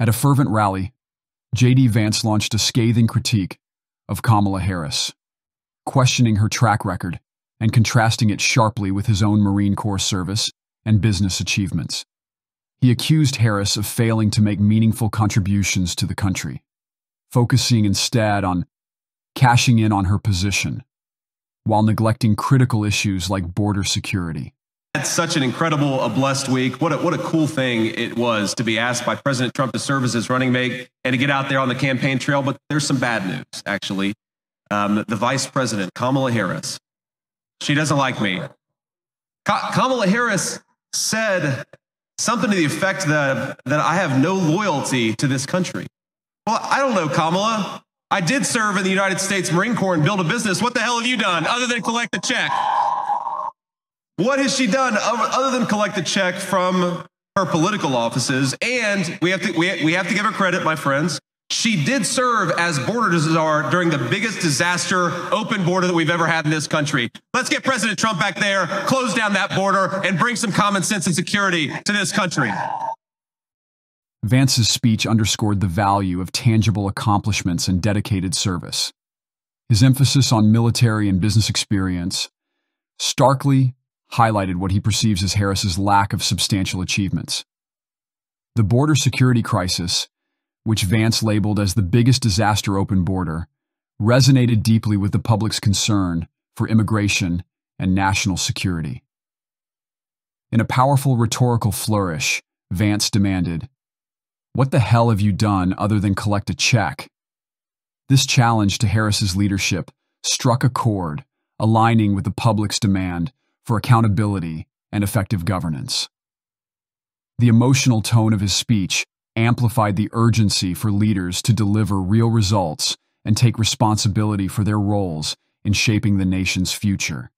At a fervent rally, J.D. Vance launched a scathing critique of Kamala Harris, questioning her track record and contrasting it sharply with his own Marine Corps service and business achievements. He accused Harris of failing to make meaningful contributions to the country, focusing instead on cashing in on her position, while neglecting critical issues like border security. Such an incredible, a blessed week. What a, what a cool thing it was to be asked by President Trump to serve as his running mate and to get out there on the campaign trail. But there's some bad news, actually. Um, the vice president, Kamala Harris, she doesn't like me. Ka- Kamala Harris said something to the effect that, that I have no loyalty to this country. Well, I don't know, Kamala. I did serve in the United States Marine Corps and build a business. What the hell have you done other than collect a check? What has she done other than collect a check from her political offices? And we have to, we, we have to give her credit, my friends. She did serve as border czar during the biggest disaster open border that we've ever had in this country. Let's get President Trump back there, close down that border, and bring some common sense and security to this country. Vance's speech underscored the value of tangible accomplishments and dedicated service. His emphasis on military and business experience starkly highlighted what he perceives as Harris's lack of substantial achievements. The border security crisis which Vance labeled as the biggest disaster open border, resonated deeply with the public's concern for immigration and national security. In a powerful rhetorical flourish, Vance demanded, What the hell have you done other than collect a check? This challenge to Harris's leadership struck a chord, aligning with the public's demand for accountability and effective governance. The emotional tone of his speech amplified the urgency for leaders to deliver real results and take responsibility for their roles in shaping the nation's future.